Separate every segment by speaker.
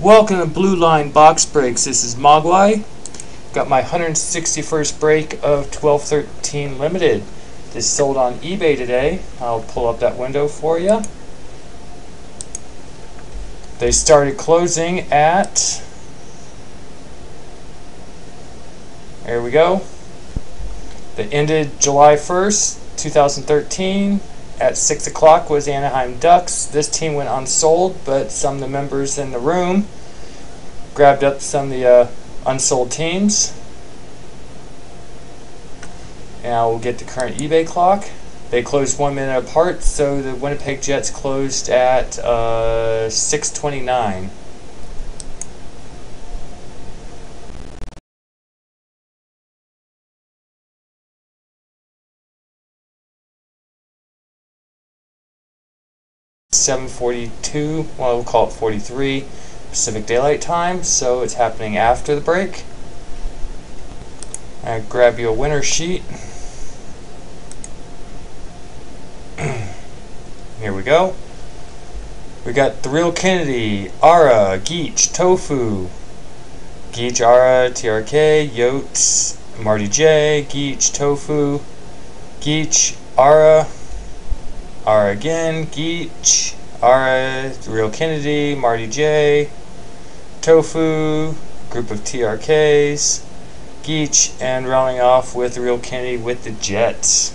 Speaker 1: Welcome to Blue Line Box Breaks. This is Moguai. Got my 161st break of 1213 Limited. This sold on eBay today. I'll pull up that window for you. They started closing at. There we go. They ended July 1st, 2013 at 6 o'clock was Anaheim Ducks. This team went unsold, but some of the members in the room grabbed up some of the uh, unsold teams. Now we'll get the current eBay clock. They closed one minute apart, so the Winnipeg Jets closed at uh, 629. Seven forty-two. Well, we'll call it forty-three Pacific Daylight Time. So it's happening after the break. I grab you a winner sheet. Here we go. We got The Real Kennedy, Ara, Geach, Tofu, Geach, Ara, TRK, Yotes, Marty J, Geach, Tofu, Geach, Ara, Ara again, Geach, Ara, The Real Kennedy, Marty J, Tofu, group of TRKs, Geach, and rounding off with The Real Kennedy with the Jets.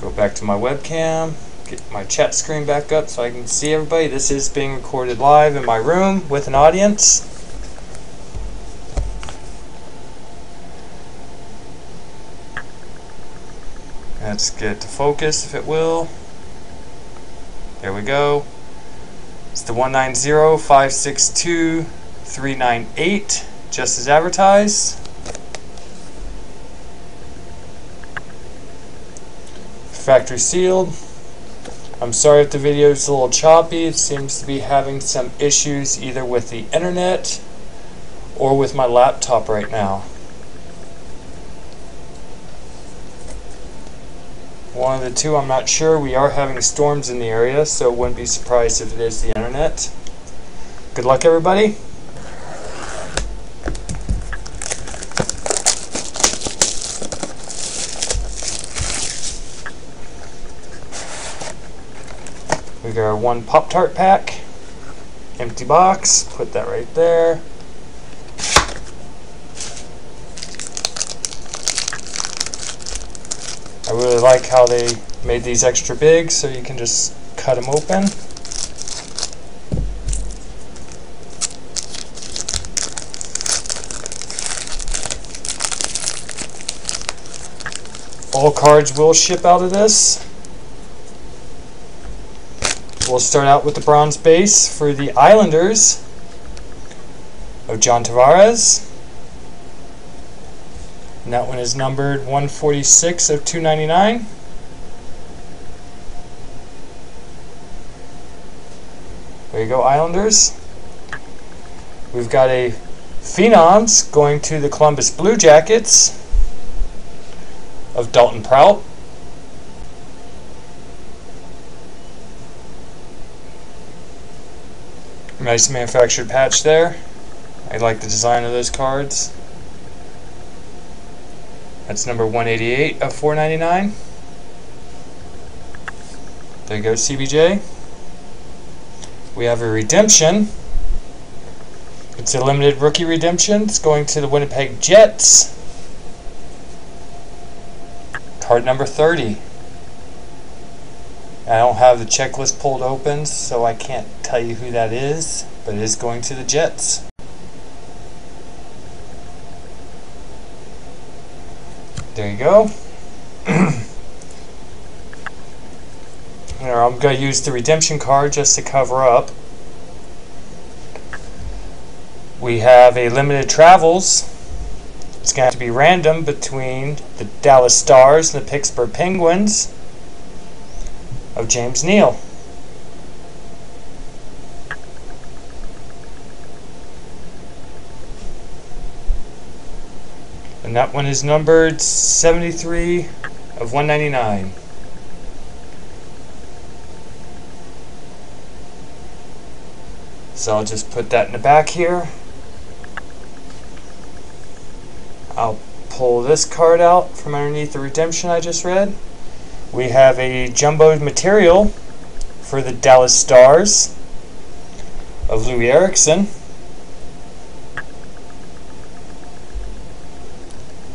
Speaker 1: Go back to my webcam, get my chat screen back up so I can see everybody. This is being recorded live in my room with an audience. Let's get it to focus if it will. There we go. It's the 190-562-398, just as advertised. Factory sealed. I'm sorry if the video is a little choppy. It seems to be having some issues either with the internet or with my laptop right now. One of the two, I'm not sure. We are having storms in the area, so wouldn't be surprised if it is the internet. Good luck, everybody. We got our one Pop Tart pack, empty box, put that right there. I really like how they made these extra big so you can just cut them open. All cards will ship out of this. We'll start out with the bronze base for the Islanders of John Tavares. And that one is numbered 146 of 299. There you go, Islanders. We've got a Phenoms going to the Columbus Blue Jackets of Dalton Prout. Nice manufactured patch there. I like the design of those cards. That's number 188 of 499. There you go, CBJ. We have a redemption. It's a limited rookie redemption. It's going to the Winnipeg Jets. Card number 30. I don't have the checklist pulled open, so I can't tell you who that is, but it is going to the Jets. There you go. I'm going to use the redemption card just to cover up. We have a limited travels. It's going to have to be random between the Dallas Stars and the Pittsburgh Penguins of James Neal. And that one is numbered 73 of 199. So I'll just put that in the back here. I'll pull this card out from underneath the redemption I just read. We have a jumbo material for the Dallas Stars of Loui Eriksson.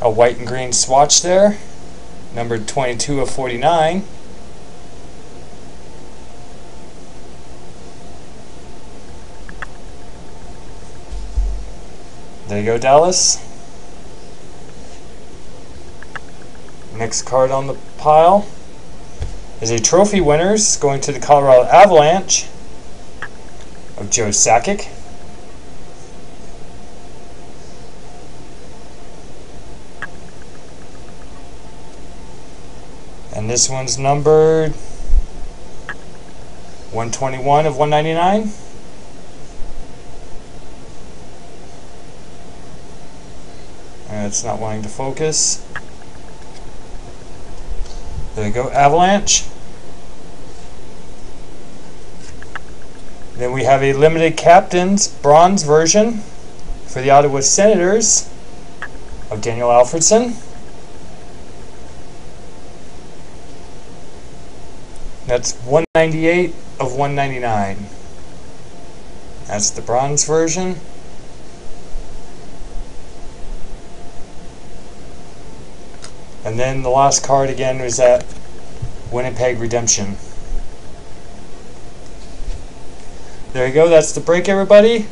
Speaker 1: A white and green swatch there, numbered 22 of 49. There you go, Dallas. Next card on the pile is a trophy winners going to the Colorado Avalanche of Joe Sakic. And this one's numbered 121 of 199. And it's not wanting to focus. There we go, Avalanche. Then we have a limited captain's bronze version for the Ottawa Senators of Daniel Alfredsson. That's 198 of 199. That's the bronze version. And then the last card again was that Winnipeg Redemption. There you go, that's the break everybody.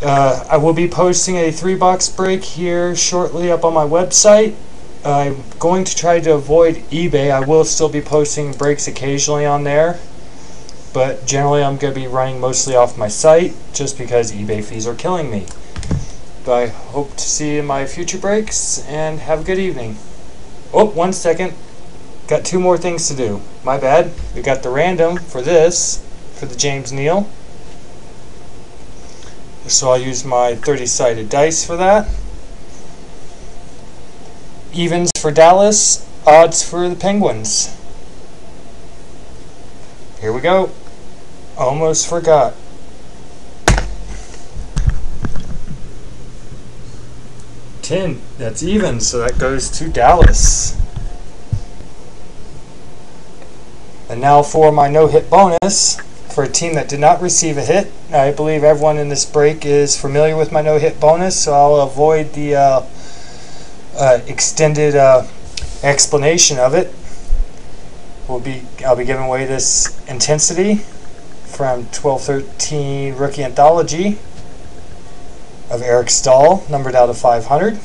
Speaker 1: Uh, I will be posting a three box break here shortly up on my website. I'm going to try to avoid eBay. I will still be posting breaks occasionally on there. But generally I'm going to be running mostly off my site just because eBay fees are killing me. But I hope to see you in my future breaks and have a good evening. Oh, one second. Got two more things to do. My bad. We got the random for this, for the James Neal. So I'll use my 30-sided dice for that. Evens for Dallas, odds for the Penguins. Here we go. Almost forgot. 10. That's even, so that goes to Dallas. And now for my no-hit bonus for a team that did not receive a hit. I believe everyone in this break is familiar with my no-hit bonus, so I'll avoid the uh, uh, extended uh, explanation of it. We'll be I'll be giving away this intensity from 1213 Rookie Anthology of Eric Staal, numbered out of 500.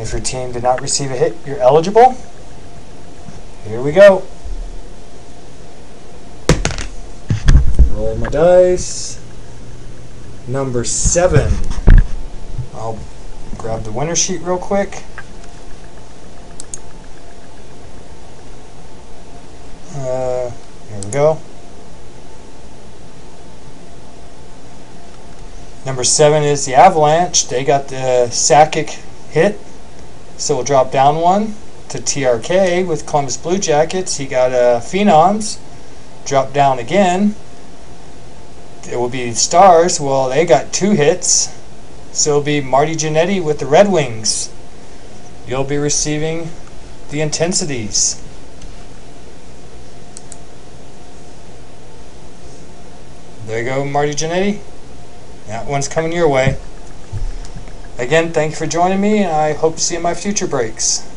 Speaker 1: If your team did not receive a hit, you're eligible. Here we go. Roll my dice. Number seven. The winner sheet real quick. Uh, here we go. Number seven is the Avalanche. They got the Sakic hit, so we'll drop down one to TRK with Columbus Blue Jackets. He got uh, Phenoms. Drop down again. It will be Stars. Well, they got two hits. So it'll be Marty Jannetty with the Red Wings. You'll be receiving the intensities. There you go, Marty Jannetty. That one's coming your way. Again, thank you for joining me, and I hope to see you in my future breaks.